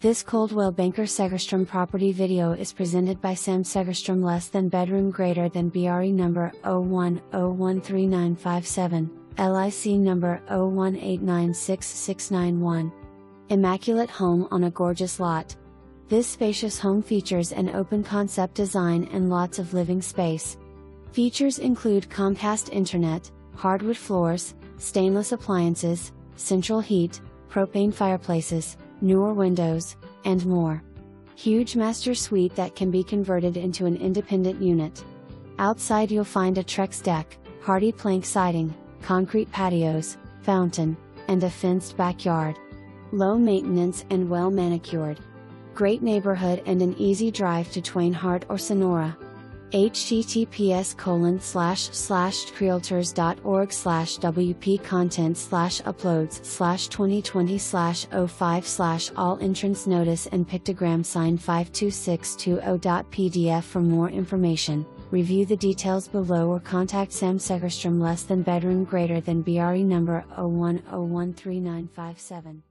This Coldwell Banker Segerstrom property video is presented by Sam Segerstrom less than bedroom greater than BRE number 01013957, LIC number 01896691. Immaculate home on a gorgeous lot. This spacious home features an open concept design and lots of living space. Features include Comcast internet, hardwood floors, stainless appliances, central heat, propane fireplaces, newer windows, and more. Huge master suite that can be converted into an independent unit. Outside you'll find a Trex deck, hardy plank siding, concrete patios, fountain, and a fenced backyard. Low maintenance and well manicured. Great neighborhood and an easy drive to Twain Harte or Sonora https colon slash slash realtors.org slash wp content slash uploads slash 2020 slash 05 slash all entrance notice and pictogram sign 52620.pdf for more information review the details below or contact sam segerstrom less than bedroom greater than bre number 01013957